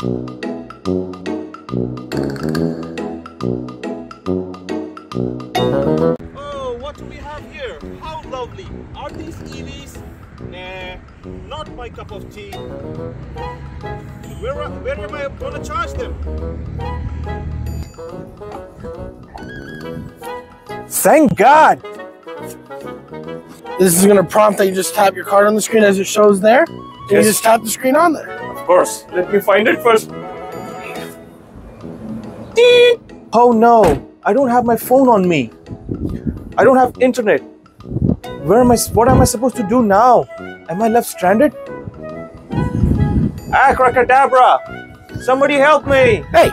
Oh, what do we have here? How lovely. Are these EVs? Nah, not my cup of tea. Where, where am I gonna charge them? Thank God! This is gonna prompt that you just tap your card on the screen as it shows there. And you just tap the screen on there course. Let me find it first. Oh no, I don't have my phone on me. I don't have internet. Where am I? What am I supposed to do now? Am I left stranded? Abracadabra! Somebody help me! Hey!